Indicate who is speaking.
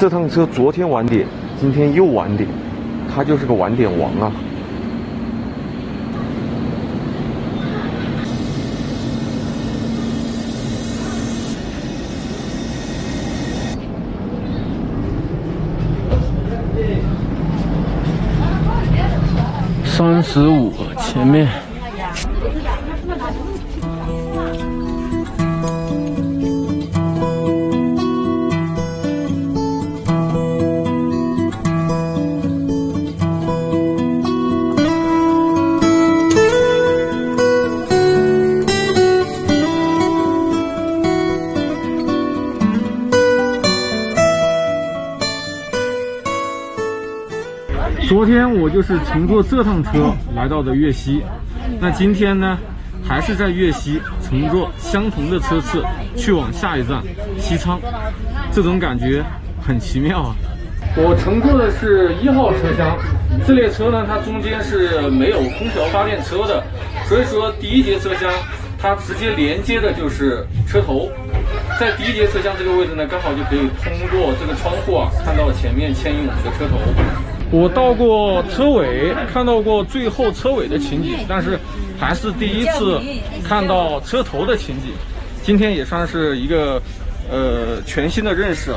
Speaker 1: 这趟车昨天晚点，今天又晚点，他就是个晚点王啊！
Speaker 2: 三十五，前面。昨天我就是乘坐这趟车来到的粤西，那今天呢，还是在粤西乘坐相同的车次去往下一站西昌，这种感觉很奇妙啊！我乘坐的是一号车厢，这列车呢，它中间是没有空调发电车的，所以说第一节车厢它直接连接的就是车头，在第一节车厢这个位置呢，刚好就可以通过这个窗户啊，看到前面牵引我们的车头。我到过车尾，看到过最后车尾的情景，但是还是第一次看到车头的情景。今天也算是一个呃全新的认识。